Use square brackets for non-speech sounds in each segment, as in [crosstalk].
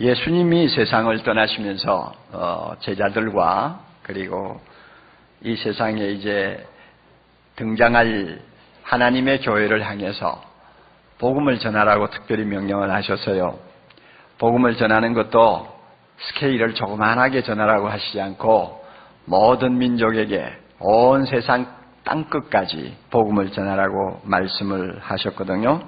예수님이 세상을 떠나시면서 어, 제자들과 그리고 이 세상에 이제 등장할 하나님의 교회를 향해서 복음을 전하라고 특별히 명령을 하셨어요. 복음을 전하는 것도 스케일을 조그만하게 전하라고 하시지 않고 모든 민족에게 온 세상 땅끝까지 복음을 전하라고 말씀을 하셨거든요.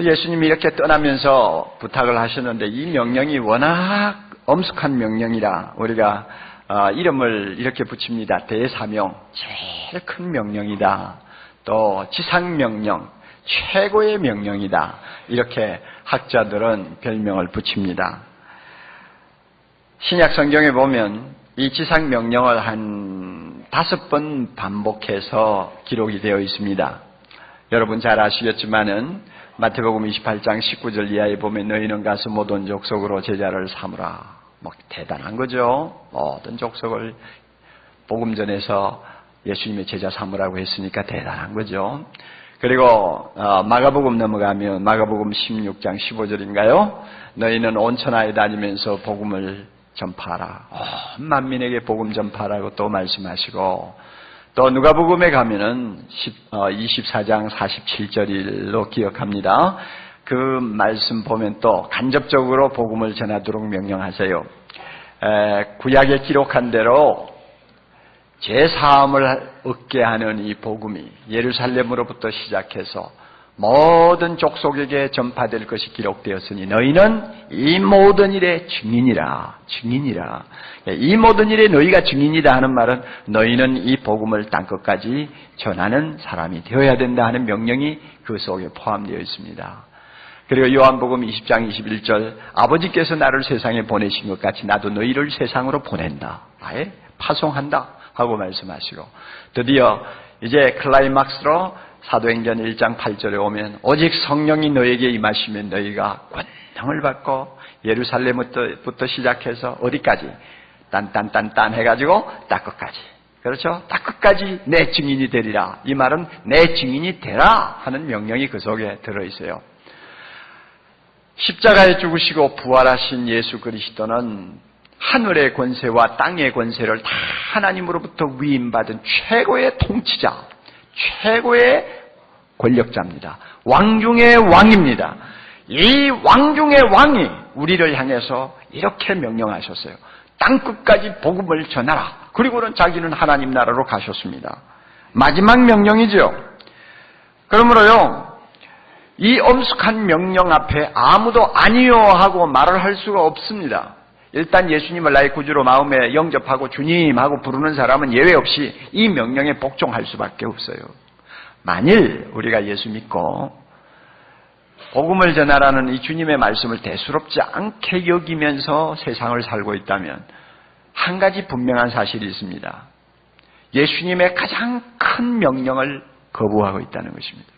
예수님이 이렇게 떠나면서 부탁을 하셨는데 이 명령이 워낙 엄숙한 명령이라 우리가 어, 이름을 이렇게 붙입니다. 대사명, 제일 큰 명령이다. 또 지상명령, 최고의 명령이다. 이렇게 학자들은 별명을 붙입니다. 신약 성경에 보면 이 지상 명령을 한 다섯 번 반복해서 기록이 되어 있습니다. 여러분 잘 아시겠지만은 마태복음 28장 19절 이하에 보면 너희는 가서 모든 족속으로 제자를 삼으라. 뭐 대단한 거죠. 모든 족속을 복음 전에서 예수님의 제자 삼으라고 했으니까 대단한 거죠. 그리고 어, 마가복음 넘어가면 마가복음 16장 15절인가요? 너희는 온 천하에 다니면서 복음을 전파하라. 온 만민에게 복음 전파라고 또 말씀하시고 또 누가복음에 가면은 24장 47절로 기억합니다. 그 말씀 보면 또 간접적으로 복음을 전하도록 명령하세요. 구약에 기록한 대로 제 사함을 얻게 하는 이 복음이 예루살렘으로부터 시작해서 모든 족속에게 전파될 것이 기록되었으니 너희는 이 모든 일의 증인이라 증인이라 이 모든 일에 너희가 증인이다 하는 말은 너희는 이 복음을 땅 끝까지 전하는 사람이 되어야 된다 하는 명령이 그 속에 포함되어 있습니다. 그리고 요한복음 20장 21절 아버지께서 나를 세상에 보내신 것 같이 나도 너희를 세상으로 보낸다. 아예 파송한다 하고 말씀하시고 드디어 이제 클라이막스로 사도행전 1장 8절에 오면 오직 성령이 너에게 임하시면 너희가 권능을 받고 예루살렘부터 시작해서 어디까지? 딴딴딴딴 해가지고 딱 끝까지. 그렇죠? 딱 끝까지 내 증인이 되리라. 이 말은 내 증인이 되라 하는 명령이 그 속에 들어있어요. 십자가에 죽으시고 부활하신 예수 그리스도는 하늘의 권세와 땅의 권세를 다 하나님으로부터 위임받은 최고의 통치자, 최고의 권력자입니다. 왕 중의 왕입니다. 이 왕 중의 왕이 우리를 향해서 이렇게 명령하셨어요. 땅끝까지 복음을 전하라. 그리고는 자기는 하나님 나라로 가셨습니다. 마지막 명령이죠. 그러므로요, 이 엄숙한 명령 앞에 아무도 아니요 하고 말을 할 수가 없습니다. 일단 예수님을 나의 구주로 마음에 영접하고 주님하고 부르는 사람은 예외 없이 이 명령에 복종할 수밖에 없어요. 만일 우리가 예수 믿고 복음을 전하라는 이 주님의 말씀을 대수롭지 않게 여기면서 세상을 살고 있다면 한 가지 분명한 사실이 있습니다. 예수님의 가장 큰 명령을 거부하고 있다는 것입니다.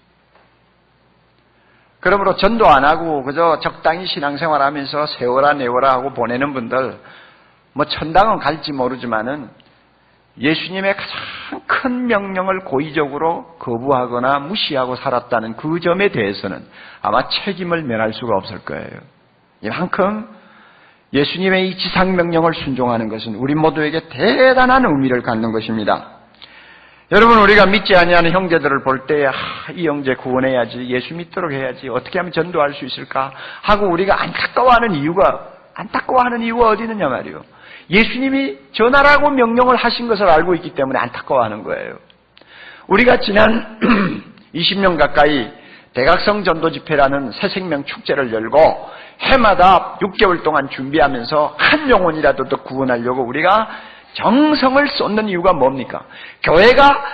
그러므로 전도 안 하고 그저 적당히 신앙생활 하면서 세워라 내워라 하고 보내는 분들 뭐 천당은 갈지 모르지만은 예수님의 가장 큰 명령을 고의적으로 거부하거나 무시하고 살았다는 그 점에 대해서는 아마 책임을 면할 수가 없을 거예요. 이만큼 예수님의 이 지상 명령을 순종하는 것은 우리 모두에게 대단한 의미를 갖는 것입니다. 여러분 우리가 믿지 아니하는 형제들을 볼 때이 형제 구원해야지 예수 믿도록 해야지 어떻게 하면 전도할 수 있을까 하고 우리가 안타까워하는 이유가 안타까워하는 이유가 어디 있느냐 말이요. 예수님이 전하라고 명령을 하신 것을 알고 있기 때문에 안타까워하는 거예요. 우리가 지난 [clears throat] 20년 가까이 대각성 전도 집회라는 새 생명 축제를 열고 해마다 6개월 동안 준비하면서 한 영혼이라도 더 구원하려고 우리가 정성을 쏟는 이유가 뭡니까? 교회가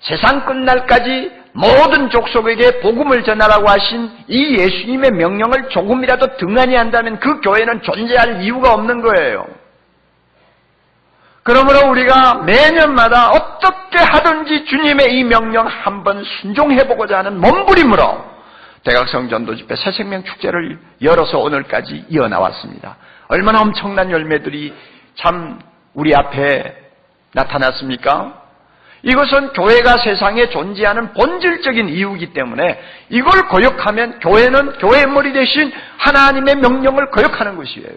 세상 끝날까지 모든 족속에게 복음을 전하라고 하신 이 예수님의 명령을 조금이라도 등한히 한다면 그 교회는 존재할 이유가 없는 거예요. 그러므로 우리가 매년마다 어떻게 하든지 주님의 이 명령 한번 순종해보고자 하는 몸부림으로 대각성 전도 집회 새 생명 축제를 열어서 오늘까지 이어나왔습니다. 얼마나 엄청난 열매들이 참 우리 앞에 나타났습니까? 이것은 교회가 세상에 존재하는 본질적인 이유이기 때문에 이걸 거역하면 교회는 교회의 머리 대신 하나님의 명령을 거역하는 것이에요.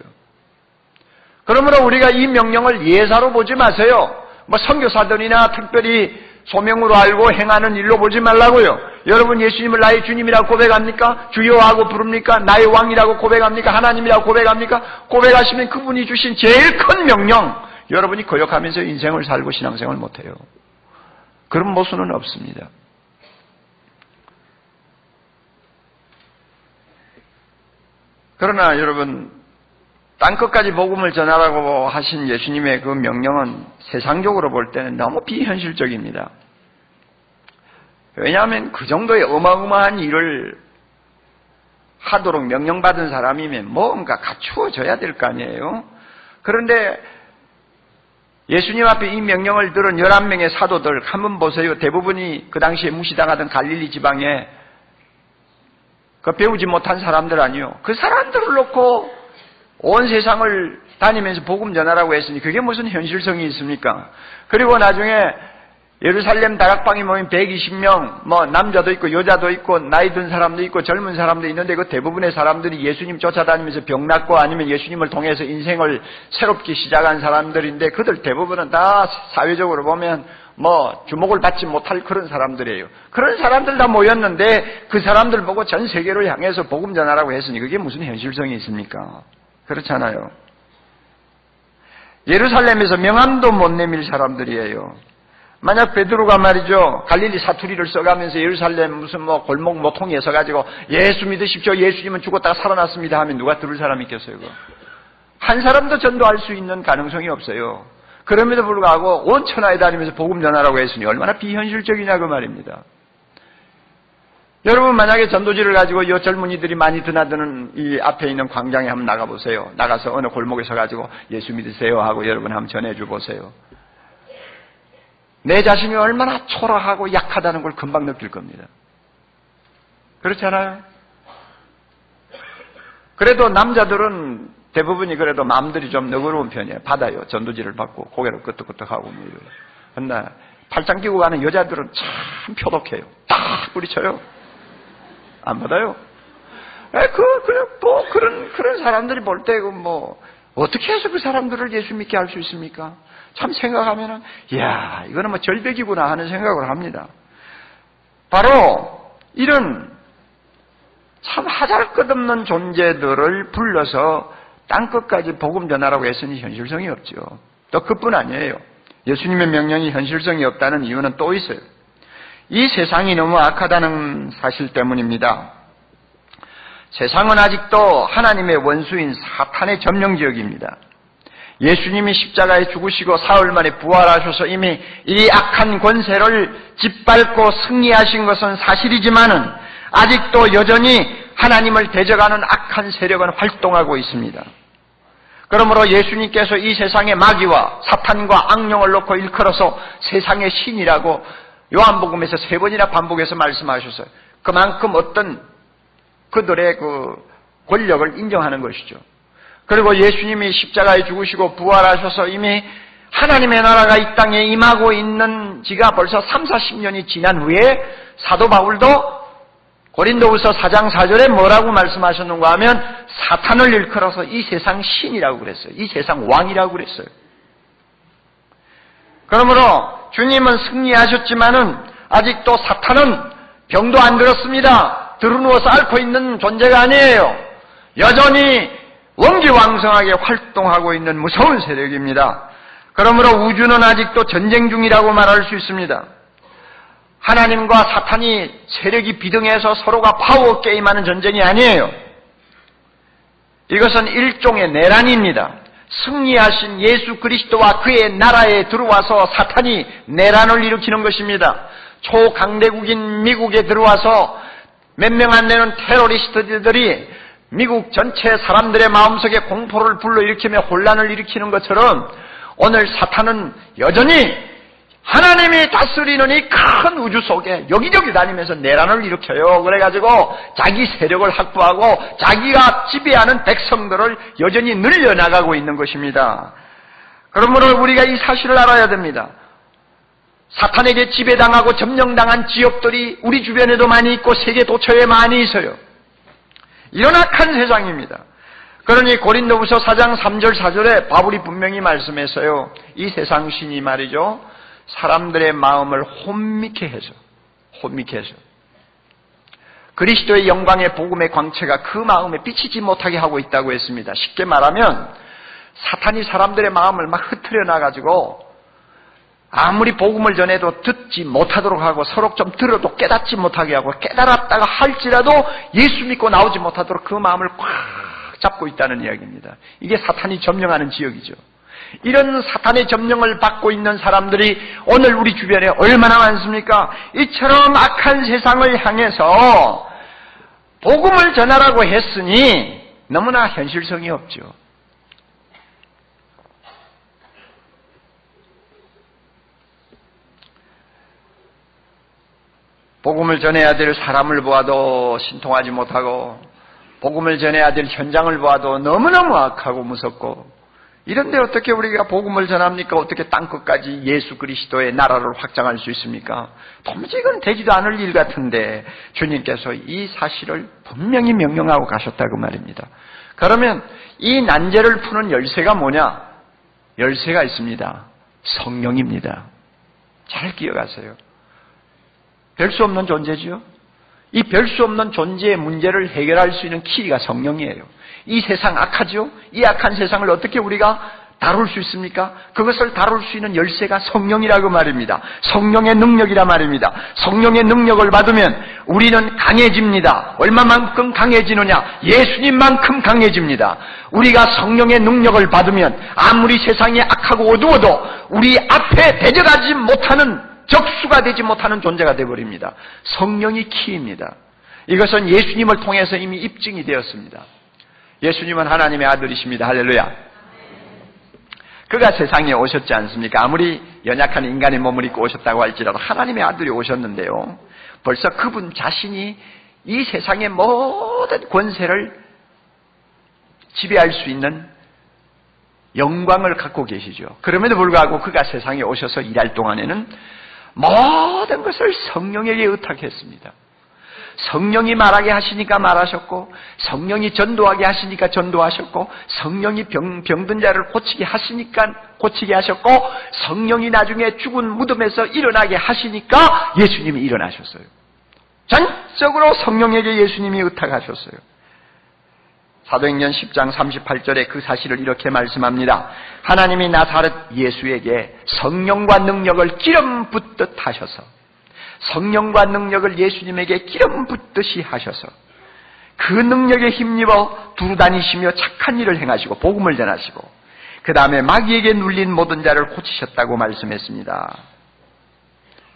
그러므로 우리가 이 명령을 예사로 보지 마세요. 뭐 선교사들이나 특별히 소명으로 알고 행하는 일로 보지 말라고요. 여러분 예수님을 나의 주님이라고 고백합니까? 주여하고 부릅니까? 나의 왕이라고 고백합니까? 하나님이라고 고백합니까? 고백하시면 그분이 주신 제일 큰 명령 여러분이 거역하면서 인생을 살고 신앙생활 못해요. 그런 모습은 없습니다. 그러나 여러분 땅 끝까지 복음을 전하라고 하신 예수님의 그 명령은 세상적으로 볼 때는 너무 비현실적입니다. 왜냐하면 그 정도의 어마어마한 일을 하도록 명령받은 사람이면 뭔가 갖추어져야 될 거 아니에요? 그런데 예수님 앞에 이 명령을 들은 11명의 사도들 한번 보세요. 대부분이 그 당시에 무시당하던 갈릴리 지방에 그 배우지 못한 사람들 아니요. 그 사람들을 놓고 온 세상을 다니면서 복음 전하라고 했으니 그게 무슨 현실성이 있습니까? 그리고 나중에 예루살렘 다락방에 모인 120명, 뭐 남자도 있고 여자도 있고 나이 든 사람도 있고 젊은 사람도 있는데 그 대부분의 사람들이 예수님 쫓아다니면서 병 낫고 아니면 예수님을 통해서 인생을 새롭게 시작한 사람들인데 그들 대부분은 다 사회적으로 보면 뭐 주목을 받지 못할 그런 사람들이에요. 그런 사람들 다 모였는데 그 사람들 보고 전 세계를 향해서 복음 전하라고 했으니 그게 무슨 현실성이 있습니까? 그렇잖아요. 예루살렘에서 명함도 못 내밀 사람들이에요. 만약 베드로가 말이죠 갈릴리 사투리를 써가면서 예루살렘 무슨 뭐 골목 모통에 서가지고 예수 믿으십시오 예수님은 죽었다가 살아났습니다 하면 누가 들을 사람이 있겠어요 그거? 한 사람도 전도할 수 있는 가능성이 없어요 그럼에도 불구하고 온 천하에 다니면서 복음 전하라고 했으니 얼마나 비현실적이냐 그 말입니다 여러분 만약에 전도지를 가지고 이 젊은이들이 많이 드나드는 이 앞에 있는 광장에 한번 나가보세요 나가서 어느 골목에 서 가지고 예수 믿으세요 하고 여러분 한번 전해줘 보세요 내 자신이 얼마나 초라하고 약하다는 걸 금방 느낄 겁니다. 그렇지 않아요? 그래도 남자들은 대부분이 그래도 마음들이 좀 너그러운 편이에요. 받아요. 전도지를 받고 고개를 끄덕끄덕하고 뭐 이래요. 그러나 팔짱 끼고 가는 여자들은 참 표독해요. 딱 뿌리쳐요. 안 받아요. 에, 그, 그냥 뭐 그런, 그런 사람들이 볼 때, 그 뭐, 어떻게 해서 그 사람들을 예수 믿게 할 수 있습니까? 참 생각하면은, 이야, 이거는 뭐 절벽이구나 하는 생각을 합니다. 바로 이런 참 하잘 것 없는 존재들을 불러서 땅 끝까지 복음 전하라고 했으니 현실성이 없죠. 또 그뿐 아니에요. 예수님의 명령이 현실성이 없다는 이유는 또 있어요. 이 세상이 너무 악하다는 사실 때문입니다. 세상은 아직도 하나님의 원수인 사탄의 점령 지역입니다. 예수님이 십자가에 죽으시고 사흘 만에 부활하셔서 이미 이 악한 권세를 짓밟고 승리하신 것은 사실이지만은 아직도 여전히 하나님을 대적하는 악한 세력은 활동하고 있습니다. 그러므로 예수님께서 이 세상의 마귀와 사탄과 악령을 놓고 일컬어서 세상의 신이라고 요한복음에서 세 번이나 반복해서 말씀하셨어요. 그만큼 어떤 그들의 그 권력을 인정하는 것이죠. 그리고 예수님이 십자가에 죽으시고 부활하셔서 이미 하나님의 나라가 이 땅에 임하고 있는 지가 벌써 3, 40년이 지난 후에 사도 바울도 고린도후서 4장 4절에 뭐라고 말씀하셨는가 하면 사탄을 일컬어서 이 세상 신이라고 그랬어요. 이 세상 왕이라고 그랬어요. 그러므로 주님은 승리하셨지만은 아직도 사탄은 병도 안 들었습니다. 들어누워서 앓고 있는 존재가 아니에요. 여전히 원기왕성하게 활동하고 있는 무서운 세력입니다. 그러므로 우주는 아직도 전쟁 중이라고 말할 수 있습니다. 하나님과 사탄이 세력이 비등해서 서로가 파워 게임하는 전쟁이 아니에요. 이것은 일종의 내란입니다. 승리하신 예수 그리스도와 그의 나라에 들어와서 사탄이 내란을 일으키는 것입니다. 초강대국인 미국에 들어와서 몇 명 안 되는 테러리스트들이 미국 전체 사람들의 마음속에 공포를 불러일으키며 혼란을 일으키는 것처럼 오늘 사탄은 여전히 하나님이 다스리는 이 큰 우주 속에 여기저기 다니면서 내란을 일으켜요. 그래가지고 자기 세력을 확보하고 자기가 지배하는 백성들을 여전히 늘려나가고 있는 것입니다. 그러므로 우리가 이 사실을 알아야 됩니다. 사탄에게 지배당하고 점령당한 지역들이 우리 주변에도 많이 있고 세계 도처에 많이 있어요. 이런 악한 세상입니다. 그러니 고린도후서 4장 3절 4절에 바울이 분명히 말씀했어요. 이 세상 신이 말이죠. 사람들의 마음을 혼미케 해서 혼미케 해서 그리스도의 영광의 복음의 광채가 그 마음에 비치지 못하게 하고 있다고 했습니다. 쉽게 말하면 사탄이 사람들의 마음을 막 흐트려 놔가지고 아무리 복음을 전해도 듣지 못하도록 하고 서로 좀 들어도 깨닫지 못하게 하고 깨달았다가 할지라도 예수 믿고 나오지 못하도록 그 마음을 꽉 잡고 있다는 이야기입니다. 이게 사탄이 점령하는 지역이죠. 이런 사탄의 점령을 받고 있는 사람들이 오늘 우리 주변에 얼마나 많습니까? 이처럼 악한 세상을 향해서 복음을 전하라고 했으니 너무나 현실성이 없죠. 복음을 전해야 될 사람을 보아도 신통하지 못하고 복음을 전해야 될 현장을 보아도 너무너무 악하고 무섭고 이런데 어떻게 우리가 복음을 전합니까? 어떻게 땅끝까지 예수 그리스도의 나라를 확장할 수 있습니까? 도무지 이건 되지도 않을 일 같은데 주님께서 이 사실을 분명히 명령하고 가셨다고 말입니다. 그러면 이 난제를 푸는 열쇠가 뭐냐? 열쇠가 있습니다. 성령입니다. 잘 기억하세요. 별 수 없는 존재지요? 이 별 수 없는 존재의 문제를 해결할 수 있는 키가 성령이에요. 이 세상 악하죠? 이 악한 세상을 어떻게 우리가 다룰 수 있습니까? 그것을 다룰 수 있는 열쇠가 성령이라고 말입니다. 성령의 능력이라 말입니다. 성령의 능력을 받으면 우리는 강해집니다. 얼마만큼 강해지느냐? 예수님만큼 강해집니다. 우리가 성령의 능력을 받으면 아무리 세상이 악하고 어두워도 우리 앞에 대적하지 못하는 적수가 되지 못하는 존재가 되어버립니다. 성령이 키입니다. 이것은 예수님을 통해서 이미 입증이 되었습니다. 예수님은 하나님의 아들이십니다. 할렐루야. 그가 세상에 오셨지 않습니까? 아무리 연약한 인간의 몸을 입고 오셨다고 할지라도 하나님의 아들이 오셨는데요. 벌써 그분 자신이 이 세상의 모든 권세를 지배할 수 있는 영광을 갖고 계시죠. 그럼에도 불구하고 그가 세상에 오셔서 일할 동안에는 모든 것을 성령에게 의탁했습니다. 성령이 말하게 하시니까 말하셨고 성령이 전도하게 하시니까 전도하셨고 성령이 병, 병든 자를 고치게 하시니까 고치게 하셨고 성령이 나중에 죽은 무덤에서 일어나게 하시니까 예수님이 일어나셨어요. 전적으로 성령에게 예수님이 의탁하셨어요. 사도행전 10장 38절에 그 사실을 이렇게 말씀합니다. 하나님이 나사렛 예수에게 성령과 능력을 기름 붓듯 하셔서 성령과 능력을 예수님에게 기름 붓듯이 하셔서 그 능력에 힘입어 두루 다니시며 착한 일을 행하시고 복음을 전하시고 그 다음에 마귀에게 눌린 모든 자를 고치셨다고 말씀했습니다.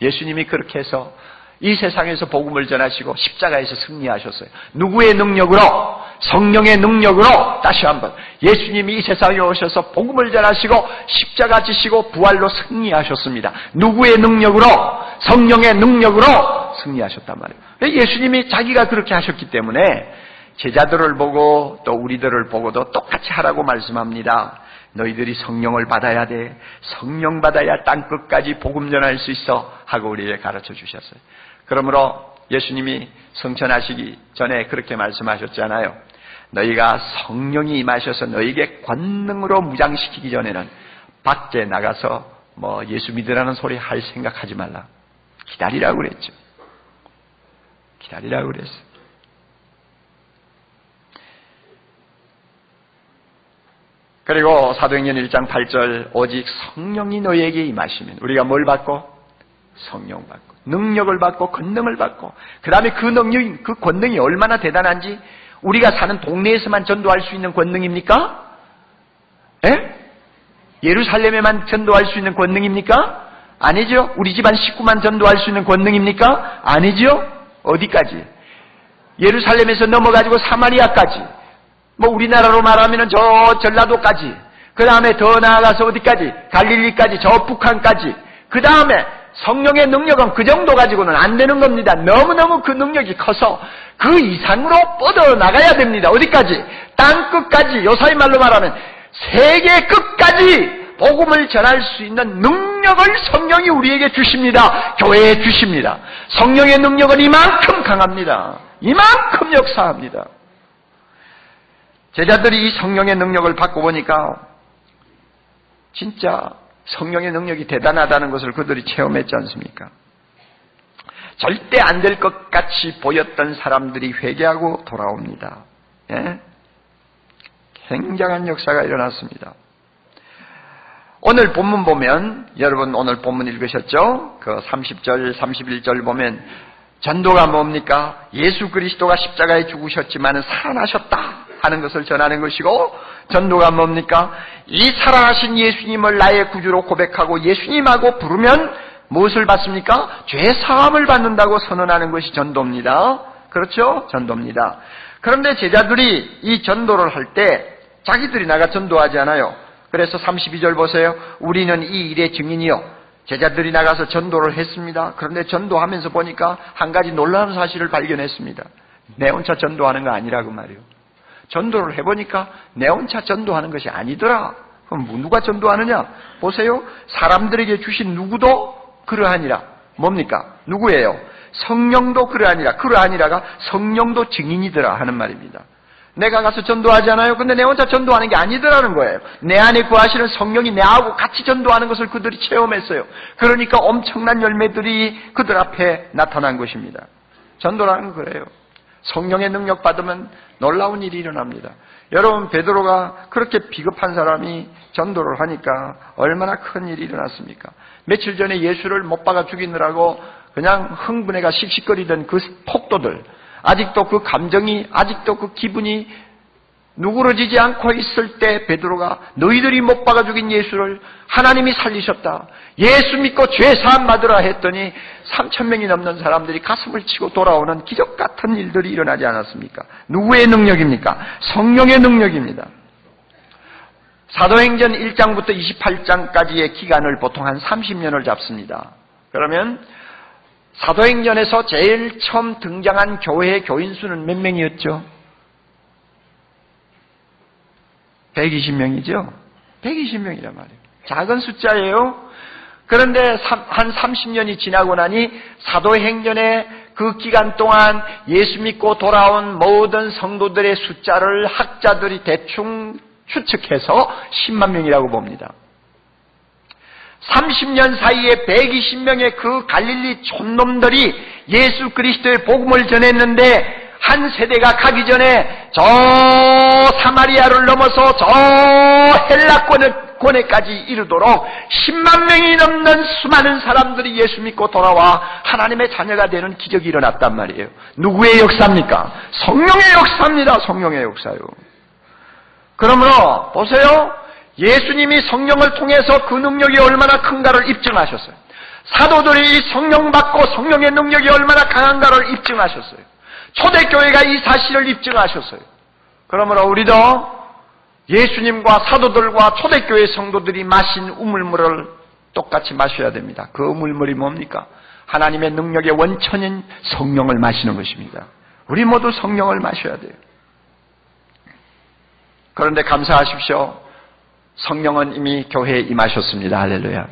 예수님이 그렇게 해서 이 세상에서 복음을 전하시고 십자가에서 승리하셨어요. 누구의 능력으로? 성령의 능력으로 다시 한번 예수님이 이 세상에 오셔서 복음을 전하시고 십자가 지시고 부활로 승리하셨습니다. 누구의 능력으로? 성령의 능력으로 승리하셨단 말이에요. 예수님이 자기가 그렇게 하셨기 때문에 제자들을 보고 또 우리들을 보고도 똑같이 하라고 말씀합니다. 너희들이 성령을 받아야 돼. 성령 받아야 땅 끝까지 복음 전할 수 있어. 하고 우리에게 가르쳐 주셨어요. 그러므로 예수님이 성천하시기 전에 그렇게 말씀하셨잖아요. 너희가 성령이 임하셔서 너희에게 권능으로 무장시키기 전에는 밖에 나가서 뭐 예수 믿으라는 소리 할 생각하지 말라. 기다리라고 그랬죠. 기다리라고 그랬어. 그리고 사도행전 1장 8절 오직 성령이 너희에게 임하시면 우리가 뭘 받고 성령 받고 능력을 받고 권능을 받고 그 다음에 그 능력 그 권능이 얼마나 대단한지 우리가 사는 동네에서만 전도할 수 있는 권능입니까? 예? 예루살렘에만 전도할 수 있는 권능입니까? 아니죠. 우리 집안 식구만 전도할 수 있는 권능입니까? 아니죠. 어디까지? 예루살렘에서 넘어가지고 사마리아까지. 뭐 우리나라로 말하면 저 전라도까지. 그 다음에 더 나아가서 어디까지? 갈릴리까지, 저 북한까지. 그 다음에 성령의 능력은 그 정도 가지고는 안 되는 겁니다. 너무너무 그 능력이 커서 그 이상으로 뻗어나가야 됩니다. 어디까지? 땅 끝까지, 요사이 말로 말하면 세계 끝까지 복음을 전할 수 있는 능력을 성령이 우리에게 주십니다. 교회에 주십니다. 성령의 능력은 이만큼 강합니다. 이만큼 역사합니다. 제자들이 이 성령의 능력을 받고 보니까 진짜 성령의 능력이 대단하다는 것을 그들이 체험했지 않습니까? 절대 안 될 것 같이 보였던 사람들이 회개하고 돌아옵니다. 예? 굉장한 역사가 일어났습니다. 오늘 본문 보면 여러분 오늘 본문 읽으셨죠? 그 30절, 31절 보면 전도가 뭡니까? 예수 그리스도가 십자가에 죽으셨지만 살아나셨다 하는 것을 전하는 것이고 전도가 뭡니까? 이 살아나신 예수님을 나의 구주로 고백하고 예수님하고 부르면 무엇을 받습니까? 죄 사함을 받는다고 선언하는 것이 전도입니다. 그렇죠? 전도입니다. 그런데 제자들이 이 전도를 할 때 자기들이 나가 전도하지 않아요. 그래서 32절 보세요. 우리는 이 일의 증인이요. 제자들이 나가서 전도를 했습니다. 그런데 전도하면서 보니까 한 가지 놀라운 사실을 발견했습니다. 내 혼자 전도하는 거 아니라고 말이요. 전도를 해보니까 내 혼자 전도하는 것이 아니더라. 그럼 뭐 누가 전도하느냐? 보세요. 사람들에게 주신 누구도 그러하니라. 뭡니까? 누구예요? 성령도 그러하니라. 그러하니라가 성령도 증인이더라 하는 말입니다. 내가 가서 전도하잖아요. 근데 내 혼자 전도하는 게 아니더라는 거예요. 내 안에 구하시는 성령이 내하고 같이 전도하는 것을 그들이 체험했어요. 그러니까 엄청난 열매들이 그들 앞에 나타난 것입니다. 전도라는 그래요. 성령의 능력 받으면 놀라운 일이 일어납니다. 여러분 베드로가 그렇게 비겁한 사람이 전도를 하니까 얼마나 큰 일이 일어났습니까? 며칠 전에 예수를 못 박아 죽이느라고 그냥 흥분해가 씩씩거리던 그 폭도들 아직도 그 감정이 아직도 그 기분이 누그러지지 않고 있을 때 베드로가 너희들이 못 박아 죽인 예수를 하나님이 살리셨다. 예수 믿고 죄 사함 받으라 했더니 3천 명이 넘는 사람들이 가슴을 치고 돌아오는 기적 같은 일들이 일어나지 않았습니까? 누구의 능력입니까? 성령의 능력입니다. 사도행전 1장부터 28장까지의 기간을 보통 한 30년을 잡습니다. 그러면 사도행전에서 제일 처음 등장한 교회의 교인 수는 몇 명이었죠? 120명이죠? 120명이란 말이에요. 작은 숫자예요. 그런데 한 30년이 지나고 나니 사도행전의 그 기간 동안 예수 믿고 돌아온 모든 성도들의 숫자를 학자들이 대충 추측해서 10만 명이라고 봅니다. 30년 사이에 120명의 그 갈릴리 촌놈들이 예수 그리스도의 복음을 전했는데 한 세대가 가기 전에 저 사마리아를 넘어서 저 헬라권에까지 이르도록 10만 명이 넘는 수많은 사람들이 예수 믿고 돌아와 하나님의 자녀가 되는 기적이 일어났단 말이에요. 누구의 역사입니까? 성령의 역사입니다. 성령의 역사요. 그러므로 보세요. 예수님이 성령을 통해서 그 능력이 얼마나 큰가를 입증하셨어요. 사도들이 성령 받고 성령의 능력이 얼마나 강한가를 입증하셨어요. 초대교회가 이 사실을 입증하셨어요. 그러므로 우리도 예수님과 사도들과 초대교회 성도들이 마신 우물물을 똑같이 마셔야 됩니다. 그 우물물이 뭡니까? 하나님의 능력의 원천인 성령을 마시는 것입니다. 우리 모두 성령을 마셔야 돼요. 그런데 감사하십시오. 성령은 이미 교회에 임하셨습니다. 할렐루야.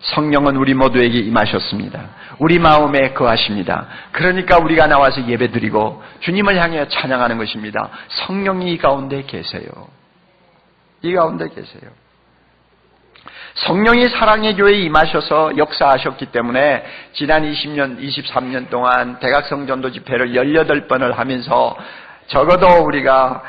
성령은 우리 모두에게 임하셨습니다. 우리 마음에 거하십니다. 그러니까 우리가 나와서 예배드리고 주님을 향해 찬양하는 것입니다. 성령이 이 가운데 계세요. 이 가운데 계세요. 성령이 사랑의 교회에 임하셔서 역사하셨기 때문에 지난 20년, 23년 동안 대각성 전도 집회를 18번을 하면서 적어도 우리가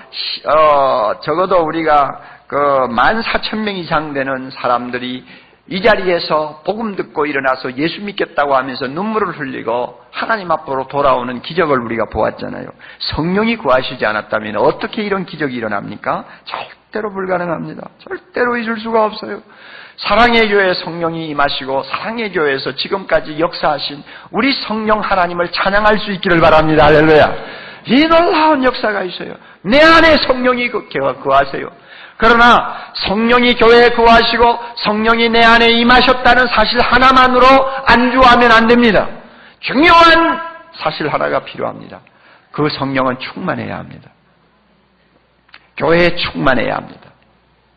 어, 적어도 우리가 그만 사천 명 이상 되는 사람들이 이 자리에서 복음 듣고 일어나서 예수 믿겠다고 하면서 눈물을 흘리고 하나님 앞으로 돌아오는 기적을 우리가 보았잖아요. 성령이 구하시지 않았다면 어떻게 이런 기적이 일어납니까? 절대로 불가능합니다. 절대로 잊을 수가 없어요. 사랑의 교회 성령이 임하시고 사랑의 교회에서 지금까지 역사하신 우리 성령 하나님을 찬양할 수 있기를 바랍니다. 할렐루야. 이 놀라운 역사가 있어요. 내 안에 성령이 구하세요. 그러나 성령이 교회에 구하시고 성령이 내 안에 임하셨다는 사실 하나만으로 안주하면 안 됩니다. 중요한 사실 하나가 필요합니다. 그 성령은 충만해야 합니다. 교회에 충만해야 합니다.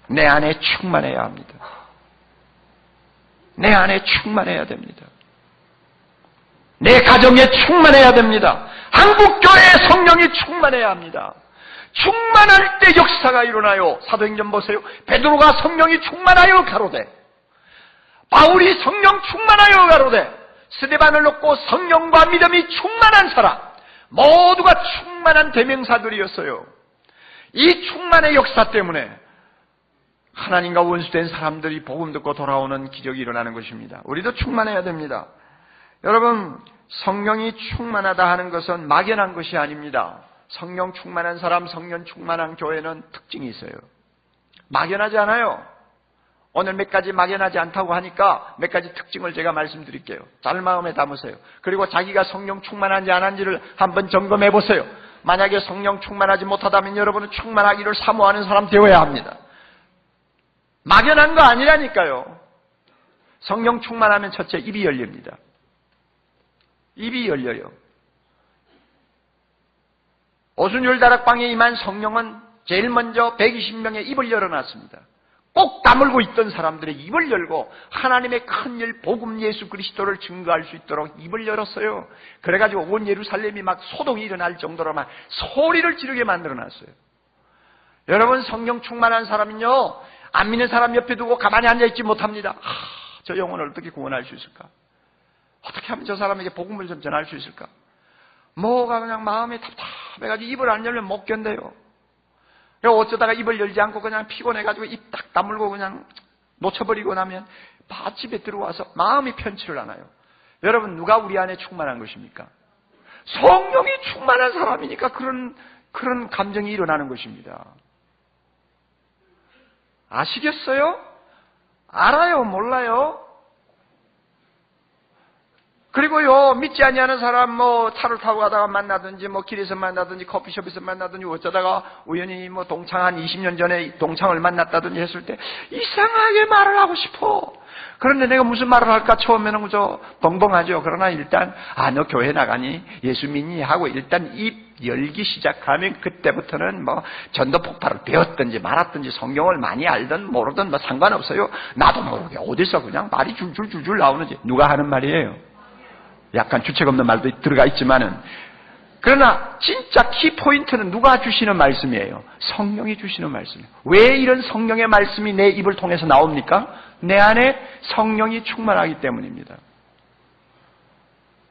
내 안에 충만해야 합니다. 내 안에 충만해야 됩니다. 내 가정에 충만해야 됩니다. 한국교회의 성령이 충만해야 합니다. 충만할 때 역사가 일어나요. 사도행전 보세요. 베드로가 성령이 충만하여 가로되 바울이 성령 충만하여 가로되 스데반을 놓고 성령과 믿음이 충만한 사람 모두가 충만한 대명사들이었어요. 이 충만의 역사 때문에 하나님과 원수된 사람들이 복음 듣고 돌아오는 기적이 일어나는 것입니다. 우리도 충만해야 됩니다. 여러분, 성령이 충만하다 하는 것은 막연한 것이 아닙니다. 성령 충만한 사람, 성령 충만한 교회는 특징이 있어요. 막연하지 않아요. 오늘 몇 가지 막연하지 않다고 하니까 몇 가지 특징을 제가 말씀드릴게요. 잘 마음에 담으세요. 그리고 자기가 성령 충만한지 안 한지를 한번 점검해 보세요. 만약에 성령 충만하지 못하다면 여러분은 충만하기를 사모하는 사람 되어야 합니다. 막연한 거 아니라니까요. 성령 충만하면 첫째 입이 열립니다. 입이 열려요. 오순율 다락방에 임한 성령은 제일 먼저 120명의 입을 열어놨습니다. 꼭 다물고 있던 사람들의 입을 열고 하나님의 큰 일, 복음 예수 그리스도를 증거할 수 있도록 입을 열었어요. 그래가지고 온 예루살렘이 막 소동이 일어날 정도로 막 소리를 지르게 만들어놨어요. 여러분 성령 충만한 사람은요, 안 믿는 사람 옆에 두고 가만히 앉아있지 못합니다. 하, 저 영혼을 어떻게 구원할 수 있을까? 어떻게 하면 저 사람에게 복음을 좀 전할 수 있을까? 뭐가 그냥 마음이 답답해가지고 입을 안 열면 못 견뎌요. 어쩌다가 입을 열지 않고 그냥 피곤해가지고 입 딱 다물고 그냥 놓쳐버리고 나면 바 집에 들어와서 마음이 편치를 않아요. 여러분 누가 우리 안에 충만한 것입니까? 성령이 충만한 사람이니까 그런 그런 감정이 일어나는 것입니다. 아시겠어요? 알아요? 몰라요? 그리고요, 믿지 아니하는 사람, 뭐, 차를 타고 가다가 만나든지, 뭐, 길에서 만나든지, 커피숍에서 만나든지, 어쩌다가 우연히 뭐, 동창 한 20년 전에 동창을 만났다든지 했을 때, 이상하게 말을 하고 싶어. 그런데 내가 무슨 말을 할까 처음에는 그저 벙벙하죠. 그러나 일단, 아, 너 교회 나가니? 예수 믿니? 하고 일단 입 열기 시작하면 그때부터는 뭐, 전도 폭발을 배웠든지 말았든지 성경을 많이 알든 모르든 뭐 상관없어요. 나도 모르게 어디서 그냥 말이 줄줄줄줄 나오는지. 누가 하는 말이에요? 약간 주책 없는 말도 들어가 있지만은 그러나 진짜 키포인트는 누가 주시는 말씀이에요? 성령이 주시는 말씀이에요. 왜 이런 성령의 말씀이 내 입을 통해서 나옵니까? 내 안에 성령이 충만하기 때문입니다.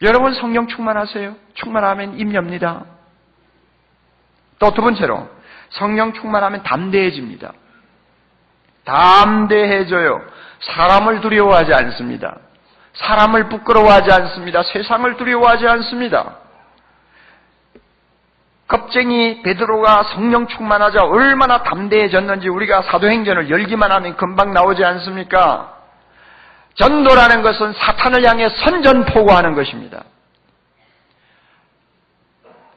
여러분 성령 충만하세요? 충만하면 임엽니다. 또 두 번째로 성령 충만하면 담대해집니다. 담대해져요. 사람을 두려워하지 않습니다. 사람을 부끄러워하지 않습니다. 세상을 두려워하지 않습니다. 겁쟁이 베드로가 성령 충만하자 얼마나 담대해졌는지 우리가 사도행전을 열기만 하면 금방 나오지 않습니까? 전도라는 것은 사탄을 향해 선전포고하는 것입니다.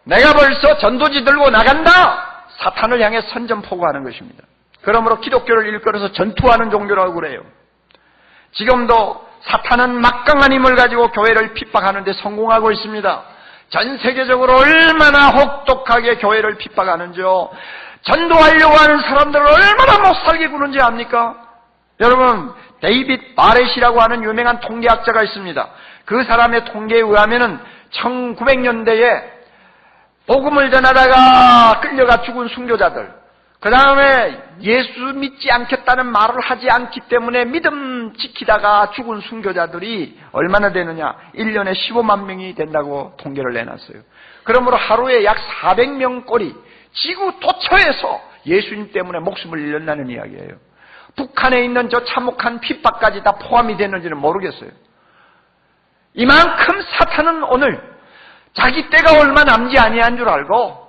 내가 벌써 전도지 들고 나간다! 사탄을 향해 선전포고하는 것입니다. 그러므로 기독교를 일컬어서 전투하는 종교라고 그래요. 지금도 사탄은 막강한 힘을 가지고 교회를 핍박하는데 성공하고 있습니다. 전 세계적으로 얼마나 혹독하게 교회를 핍박하는지요. 전도하려고 하는 사람들을 얼마나 못 살게 구는지 압니까? 여러분, 데이빗 바렛이라고 하는 유명한 통계학자가 있습니다. 그 사람의 통계에 의하면은 1900년대에 복음을 전하다가 끌려가 죽은 순교자들, 그 다음에 예수 믿지 않겠다는 말을 하지 않기 때문에 믿음 지키다가 죽은 순교자들이 얼마나 되느냐? 1년에 15만 명이 된다고 통계를 내놨어요. 그러므로 하루에 약 400명 꼴이 지구 도처에서 예수님 때문에 목숨을 잃는다는 이야기예요. 북한에 있는 저 참혹한 핍박까지 다 포함이 되는지는 모르겠어요. 이만큼 사탄은 오늘 자기 때가 얼마 남지 아니한 줄 알고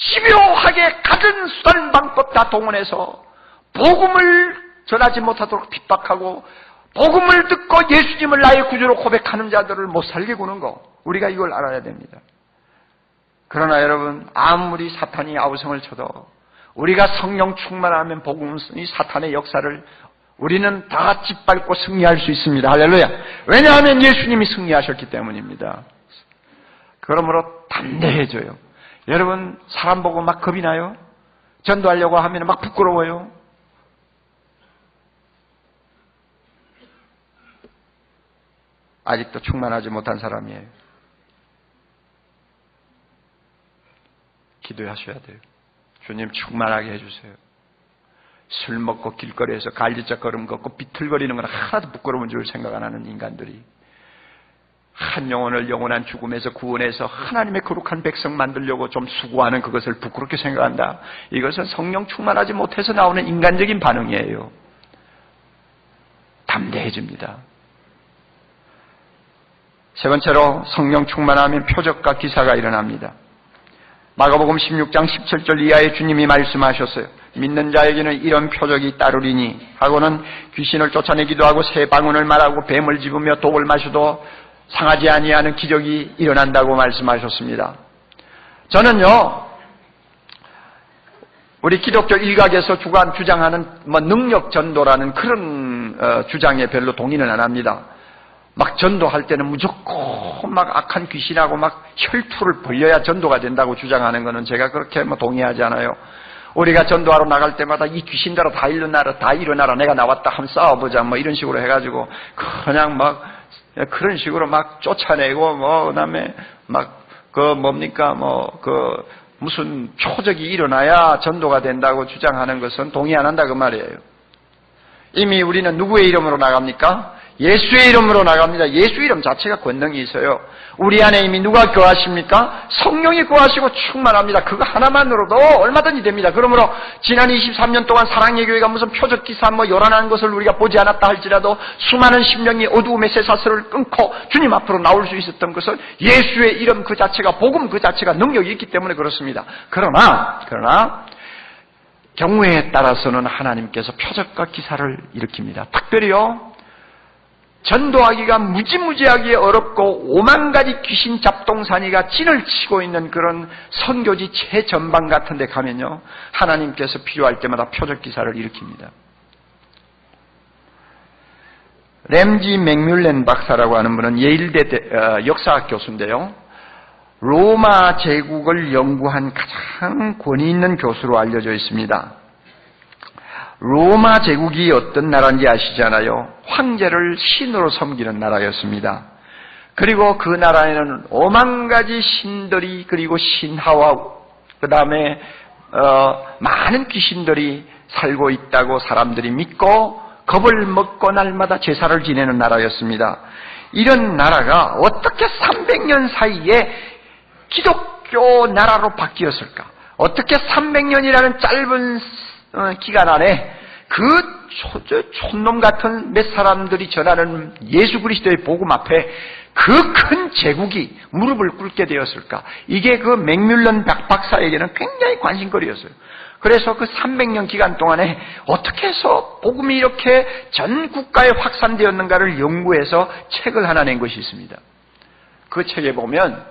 집요하게 갖은 수단 방법 다 동원해서 복음을 전하지 못하도록 핍박하고 복음을 듣고 예수님을 나의 구주로 고백하는 자들을 못 살게 구는 거 우리가 이걸 알아야 됩니다. 그러나 여러분 아무리 사탄이 아우성을 쳐도 우리가 성령 충만하면 복음이 사탄의 역사를 우리는 다 짓밟고 승리할 수 있습니다. 할렐루야. 왜냐하면 예수님이 승리하셨기 때문입니다. 그러므로 담대해져요. 여러분 사람 보고 막 겁이 나요? 전도하려고 하면 막 부끄러워요. 아직도 충만하지 못한 사람이에요. 기도하셔야 돼요. 주님 충만하게 해주세요. 술 먹고 길거리에서 갈지짝 걸음 걷고 비틀거리는 건 하나도 부끄러운 줄 생각 안 하는 인간들이 한 영혼을 영원한 죽음에서 구원해서 하나님의 거룩한 백성 만들려고 좀 수고하는 그것을 부끄럽게 생각한다. 이것은 성령 충만하지 못해서 나오는 인간적인 반응이에요. 담대해집니다. 세 번째로 성령 충만하면 표적과 기사가 일어납니다. 마가복음 16장 17절 이하에 주님이 말씀하셨어요. 믿는 자에게는 이런 표적이 따르리니 하고는 귀신을 쫓아내기도 하고 새 방언을 말하고 뱀을 집으며 독을 마셔도 상하지 아니하는 기적이 일어난다고 말씀하셨습니다. 저는요, 우리 기독교 일각에서 주관 주장하는 뭐 능력 전도라는 그런 어, 주장에 별로 동의는 안 합니다. 막 전도할 때는 무조건 막 악한 귀신하고 막 혈투를 벌려야 전도가 된다고 주장하는 것은 제가 그렇게 뭐 동의하지 않아요. 우리가 전도하러 나갈 때마다 이 귀신들아 다 일어나라, 다 일어나라, 내가 나왔다, 한번 싸워보자, 뭐 이런 식으로 해가지고 그냥 막 그런 식으로 막 쫓아내고 뭐 그다음에 막 그 뭡니까 뭐그 무슨 표적이 일어나야 전도가 된다고 주장하는 것은 동의 안 한다 그 말이에요. 이미 우리는 누구의 이름으로 나갑니까? 예수의 이름으로 나갑니다. 예수 이름 자체가 권능이 있어요. 우리 안에 이미 누가 거하십니까? 성령이 거하시고 충만합니다. 그거 하나만으로도 얼마든지 됩니다. 그러므로 지난 23년 동안 사랑의 교회가 무슨 표적 기사 뭐 요란한 것을 우리가 보지 않았다 할지라도 수많은 심령이 어두움의 쇠사슬을 끊고 주님 앞으로 나올 수 있었던 것은 예수의 이름 그 자체가 복음 그 자체가 능력이 있기 때문에 그렇습니다. 그러나 그러나 경우에 따라서는 하나님께서 표적과 기사를 일으킵니다. 특별히요 전도하기가 무지무지하게 어렵고 오만 가지 귀신 잡동사니가 진을 치고 있는 그런 선교지 최전방 같은 데 가면요. 하나님께서 필요할 때마다 표적 기사를 일으킵니다. 램지 맥뮬렌 박사라고 하는 분은 예일대 어, 역사학 교수인데요. 로마 제국을 연구한 가장 권위 있는 교수로 알려져 있습니다. 로마 제국이 어떤 나라인지 아시잖아요. 황제를 신으로 섬기는 나라였습니다. 그리고 그 나라에는 오만 가지 신들이 그리고 신하와 그 다음에 어, 많은 귀신들이 살고 있다고 사람들이 믿고 겁을 먹고 날마다 제사를 지내는 나라였습니다. 이런 나라가 어떻게 300년 사이에 기독교 나라로 바뀌었을까? 어떻게 300년이라는 짧은 어, 기간 안에 그 촌놈 같은 몇 사람들이 전하는 예수 그리스도의 복음 앞에 그 큰 제국이 무릎을 꿇게 되었을까? 이게 그 맥뮬런 박사에게는 굉장히 관심거리였어요. 그래서 그 300년 기간 동안에 어떻게 해서 복음이 이렇게 전 국가에 확산되었는가를 연구해서 책을 하나 낸 것이 있습니다. 그 책에 보면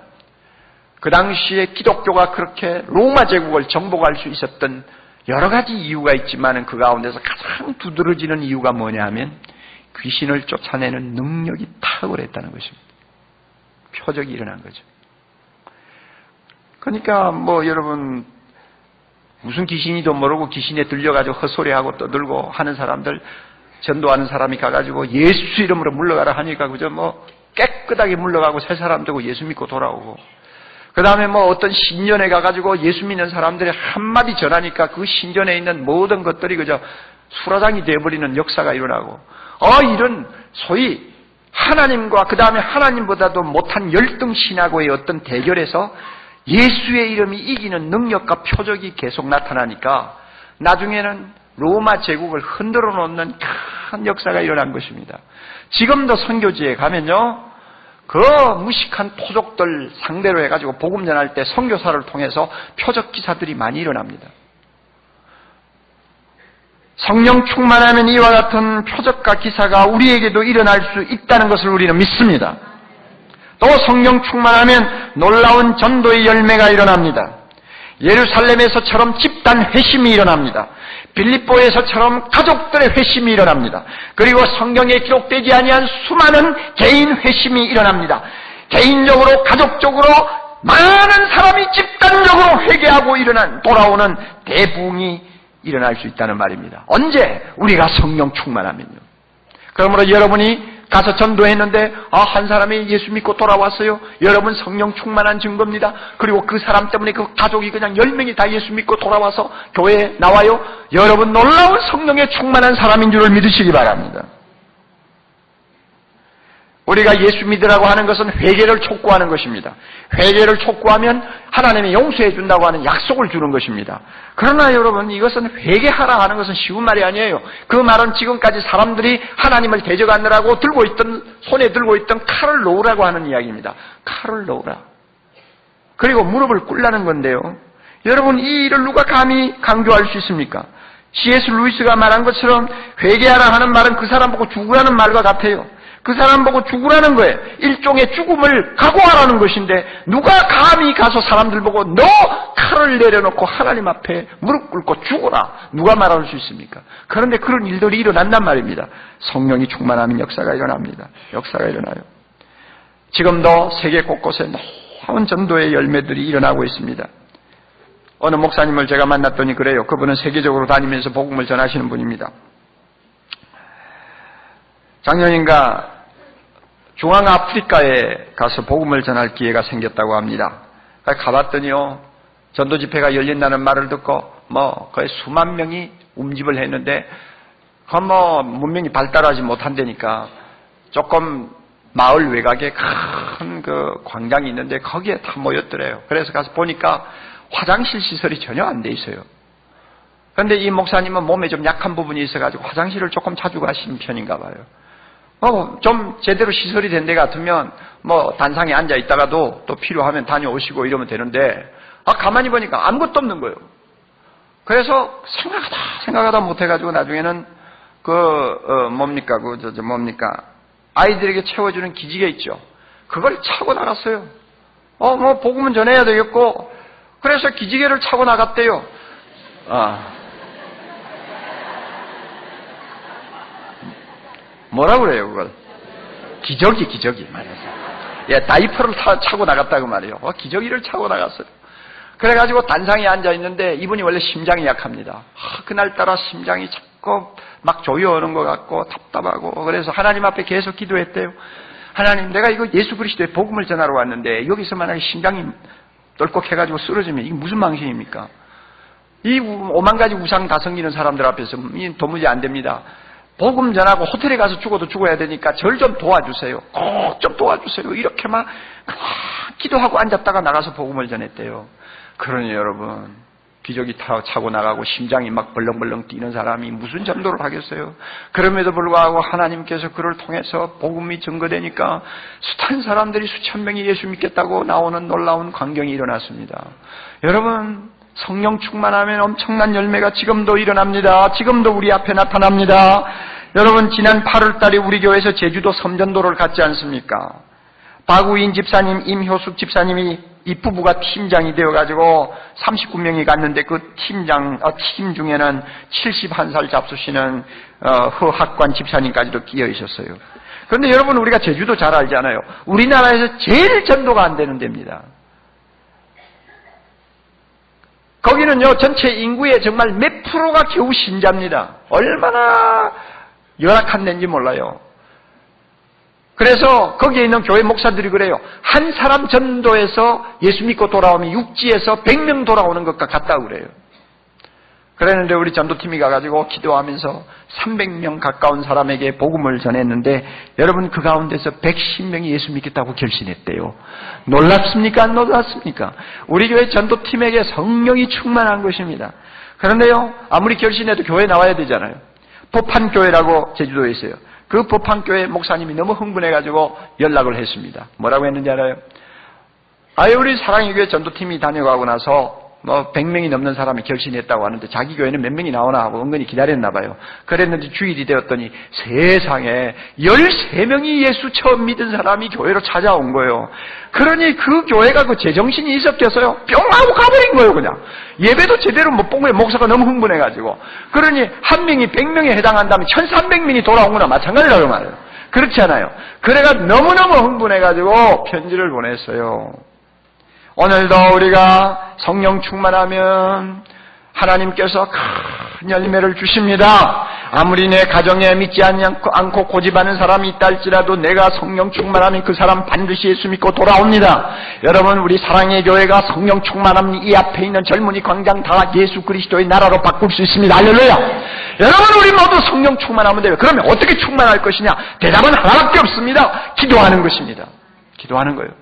그 당시에 기독교가 그렇게 로마 제국을 정복할 수 있었던 여러 가지 이유가 있지만 그 가운데서 가장 두드러지는 이유가 뭐냐 하면 귀신을 쫓아내는 능력이 탁월했다는 것입니다. 표적이 일어난 거죠. 그러니까 뭐 여러분 무슨 귀신이도 모르고 귀신에 들려가지고 헛소리하고 떠들고 하는 사람들 전도하는 사람이 가가지고 예수 이름으로 물러가라 하니까 그저 뭐 깨끗하게 물러가고 새 사람 되고 예수 믿고 돌아오고 그 다음에 뭐 어떤 신전에 가가지고 예수 믿는 사람들이 한마디 전하니까 그 신전에 있는 모든 것들이 그저 수라장이 되어버리는 역사가 일어나고, 어, 이런 소위 하나님과 그 다음에 하나님보다도 못한 열등 신하고의 어떤 대결에서 예수의 이름이 이기는 능력과 표적이 계속 나타나니까 나중에는 로마 제국을 흔들어 놓는 큰 역사가 일어난 것입니다. 지금도 선교지에 가면요, 그 무식한 토족들 상대로 해가지고 복음 전할 때 선교사를 통해서 표적 기사들이 많이 일어납니다. 성령 충만하면 이와 같은 표적과 기사가 우리에게도 일어날 수 있다는 것을 우리는 믿습니다. 또 성령 충만하면 놀라운 전도의 열매가 일어납니다. 예루살렘에서처럼 집단 회심이 일어납니다. 빌립보에서처럼 가족들의 회심이 일어납니다. 그리고 성경에 기록되지 아니한 수많은 개인 회심이 일어납니다. 개인적으로 가족적으로 많은 사람이 집단적으로 회개하고 일어난 돌아오는 대붕이 일어날 수 있다는 말입니다. 언제 우리가 성령 충만하면요. 그러므로 여러분이 가서 전도했는데 아 한 사람이 예수 믿고 돌아왔어요. 여러분 성령 충만한 증거입니다. 그리고 그 사람 때문에 그 가족이 그냥 열 명이 다 예수 믿고 돌아와서 교회에 나와요. 여러분 놀라운 성령에 충만한 사람인 줄을 믿으시기 바랍니다. 우리가 예수 믿으라고 하는 것은 회개를 촉구하는 것입니다. 회개를 촉구하면 하나님이 용서해 준다고 하는 약속을 주는 것입니다. 그러나 여러분 이것은 회개하라 하는 것은 쉬운 말이 아니에요. 그 말은 지금까지 사람들이 하나님을 대적하느라고 들고 있던 손에 들고 있던 칼을 놓으라고 하는 이야기입니다. 칼을 놓으라. 그리고 무릎을 꿇라는 건데요. 여러분 이 일을 누가 감히 강조할 수 있습니까? C.S. 루이스가 말한 것처럼 회개하라 하는 말은 그 사람 보고 죽으라는 말과 같아요. 그 사람 보고 죽으라는 거예요. 일종의 죽음을 각오하라는 것인데 누가 감히 가서 사람들 보고 너 칼을 내려놓고 하나님 앞에 무릎 꿇고 죽어라. 누가 말할 수 있습니까? 그런데 그런 일들이 일어난단 말입니다. 성령이 충만하는 역사가 일어납니다. 역사가 일어나요. 지금도 세계 곳곳에 놀라운 전도의 열매들이 일어나고 있습니다. 어느 목사님을 제가 만났더니 그래요. 그분은 세계적으로 다니면서 복음을 전하시는 분입니다. 작년인가 중앙 아프리카에 가서 복음을 전할 기회가 생겼다고 합니다. 가봤더니요, 전도 집회가 열린다는 말을 듣고, 뭐, 거의 수만 명이 움집을 했는데, 그뭐 문명이 발달하지 못한다니까, 조금 마을 외곽에 큰 그 광장이 있는데, 거기에 다 모였더래요. 그래서 가서 보니까 화장실 시설이 전혀 안 돼 있어요. 그런데 이 목사님은 몸에 좀 약한 부분이 있어가지고 화장실을 조금 자주 가시는 편인가 봐요. 어, 좀 제대로 시설이 된 데 같으면 뭐 단상에 앉아 있다가도 또 필요하면 다녀오시고 이러면 되는데 아 가만히 보니까 아무것도 없는 거예요. 그래서 생각하다 생각하다 못해 가지고 나중에는 그 어, 뭡니까 그저 저, 뭡니까 아이들에게 채워주는 기지개 있죠. 그걸 차고 나갔어요. 어 뭐 복음은 전해야 되겠고 그래서 기지개를 차고 나갔대요. 아. 뭐라 그래요, 그걸? 기저귀, 기저귀 말해서. 예, 다이퍼를 타, 차고 나갔다고 말이에요. 어, 기저귀를 차고 나갔어요. 그래가지고 단상에 앉아 있는데 이분이 원래 심장이 약합니다. 아, 그날따라 심장이 자꾸 막 조여오는 것 같고 답답하고 그래서 하나님 앞에 계속 기도했대요. 하나님, 내가 이거 예수 그리스도의 복음을 전하러 왔는데 여기서 만약에 심장이 똘꺽해가지고 쓰러지면 이게 무슨 망신입니까? 이 오만 가지 우상 다 섬기는 사람들 앞에서 도무지 안 됩니다. 복음 전하고 호텔에 가서 죽어도 죽어야 되니까 절 좀 도와주세요. 꼭 좀 도와주세요. 이렇게 막 기도하고 앉았다가 나가서 복음을 전했대요. 그러니 여러분 기적이 타 차고 나가고 심장이 막 벌렁벌렁 뛰는 사람이 무슨 전도를 하겠어요? 그럼에도 불구하고 하나님께서 그를 통해서 복음이 증거되니까 숱한 사람들이 수천 명이 예수 믿겠다고 나오는 놀라운 광경이 일어났습니다. 여러분 성령 충만하면 엄청난 열매가 지금도 일어납니다. 지금도 우리 앞에 나타납니다. 여러분 지난 8월 달에 우리 교회에서 제주도 섬전도를 갔지 않습니까? 박우인 집사님, 임효숙 집사님이 이 부부가 팀장이 되어가지고 39명이 갔는데 그 팀장, 어, 팀 중에는 71살 잡수시는 어, 허학관 집사님까지도 끼어 있었어요. 그런데 여러분 우리가 제주도 잘 알잖아요. 우리나라에서 제일 전도가 안 되는 데입니다. 거기는요, 전체 인구의 정말 몇 프로가 겨우 신자입니다. 얼마나 열악한 데인지 몰라요. 그래서 거기에 있는 교회 목사들이 그래요. 한 사람 전도에서 예수 믿고 돌아오면 육지에서 100명 돌아오는 것과 같다고 그래요. 그랬는데 우리 전도팀이 가가지고 기도하면서 300명 가까운 사람에게 복음을 전했는데 여러분 그 가운데서 110명이 예수 믿겠다고 결심했대요. 놀랍습니까? 안 놀랍습니까? 우리 교회 전도팀에게 성령이 충만한 것입니다. 그런데요, 아무리 결심해도 교회 나와야 되잖아요. 법한교회라고 제주도에 있어요. 그 법한교회 목사님이 너무 흥분해가지고 연락을 했습니다. 뭐라고 했는지 알아요? 아유, 우리 사랑의 교회 전도팀이 다녀가고 나서 뭐 100명이 넘는 사람이 결신했다고 하는데 자기 교회는 몇 명이 나오나 하고 은근히 기다렸나 봐요. 그랬는데 주일이 되었더니 세상에 13명이 예수 처음 믿은 사람이 교회로 찾아온 거예요. 그러니 그 교회가 그 제정신이 있었겠어요? 뿅 하고 가버린 거예요, 그냥. 예배도 제대로 못 본 거예요. 목사가 너무 흥분해가지고. 그러니 한 명이 100명에 해당한다면 1300명이 돌아온 거나 마찬가지라고 말해요. 그렇지 않아요. 그래가 너무너무 흥분해가지고 편지를 보냈어요. 오늘도 우리가 성령 충만하면 하나님께서 큰 열매를 주십니다. 아무리 내 가정에 믿지 않고, 고집하는 사람이 있다 할지라도 내가 성령 충만하면 그 사람 반드시 예수 믿고 돌아옵니다. 여러분 우리 사랑의 교회가 성령 충만하면 이 앞에 있는 젊은이 광장 다 예수 그리스도의 나라로 바꿀 수 있습니다. 할렐루야. 여러분 우리 모두 성령 충만하면 돼요. 그러면 어떻게 충만할 것이냐? 대답은 하나밖에 없습니다. 기도하는 것입니다. 기도하는 거예요.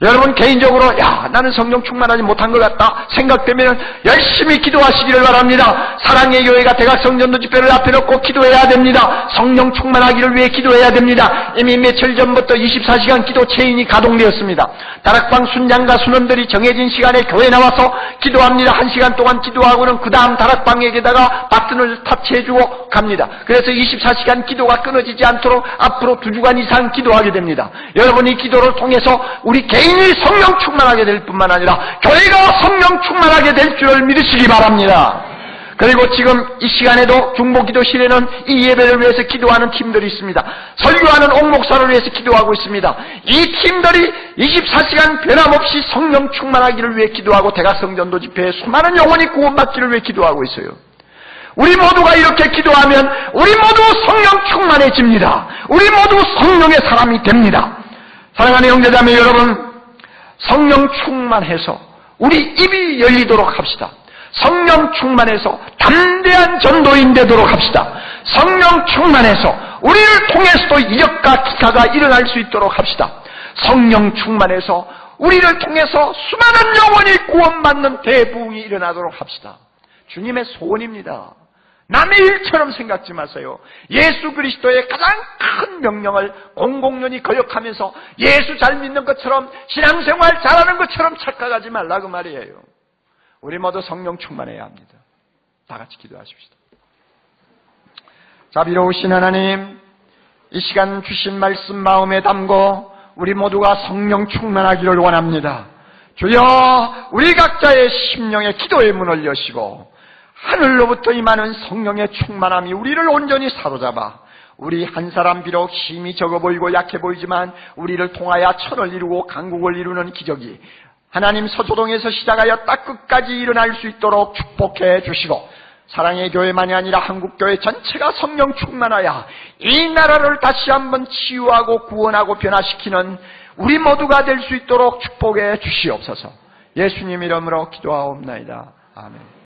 여러분 개인적으로 야 나는 성령 충만하지 못한 것 같다 생각되면 열심히 기도하시기를 바랍니다. 사랑의 교회가 대각 성전도 집회를 앞에 놓고 기도해야 됩니다. 성령 충만하기를 위해 기도해야 됩니다. 이미 며칠 전부터 24시간 기도 체인이 가동되었습니다. 다락방 순장과 순원들이 정해진 시간에 교회 나와서 기도합니다. 한 시간 동안 기도하고는 그 다음 다락방에게다가 바튼을 터치해주고 갑니다. 그래서 24시간 기도가 끊어지지 않도록 앞으로 두 주간 이상 기도하게 됩니다. 여러분이 기도를 통해서 우리 개인 개인이 성령 충만하게 될 뿐만 아니라 교회가 성령 충만하게 될 줄을 믿으시기 바랍니다. 그리고 지금 이 시간에도 중보기도 실에는 이 예배를 위해서 기도하는 팀들이 있습니다. 설교하는 옥목사를 위해서 기도하고 있습니다. 이 팀들이 24시간 변함없이 성령 충만하기를 위해 기도하고 대각성전도 집회에 수많은 영혼이 구원받기를 위해 기도하고 있어요. 우리 모두가 이렇게 기도하면 우리 모두 성령 충만해집니다. 우리 모두 성령의 사람이 됩니다. 사랑하는 형제자매 여러분, 성령 충만해서 우리 입이 열리도록 합시다. 성령 충만해서 담대한 전도인 되도록 합시다. 성령 충만해서 우리를 통해서도 이적과 기사가 일어날 수 있도록 합시다. 성령 충만해서 우리를 통해서 수많은 영혼이 구원받는 대부흥이 일어나도록 합시다. 주님의 소원입니다. 남의 일처럼 생각지 마세요. 예수 그리스도의 가장 큰 명령을 공공연히 거역하면서 예수 잘 믿는 것처럼 신앙생활 잘하는 것처럼 착각하지 말라 그 말이에요. 우리 모두 성령 충만해야 합니다. 다 같이 기도하십시다. 자비로우신 하나님, 이 시간 주신 말씀 마음에 담고 우리 모두가 성령 충만하기를 원합니다. 주여, 우리 각자의 심령의 기도의 문을 여시고 하늘로부터 임하는 성령의 충만함이 우리를 온전히 사로잡아 우리 한 사람 비록 힘이 적어 보이고 약해 보이지만 우리를 통하여 천을 이루고 강국을 이루는 기적이 하나님 서초동에서 시작하여 딱 끝까지 일어날 수 있도록 축복해 주시고 사랑의 교회만이 아니라 한국교회 전체가 성령 충만하여 이 나라를 다시 한번 치유하고 구원하고 변화시키는 우리 모두가 될 수 있도록 축복해 주시옵소서 예수님 이름으로 기도하옵나이다. 아멘.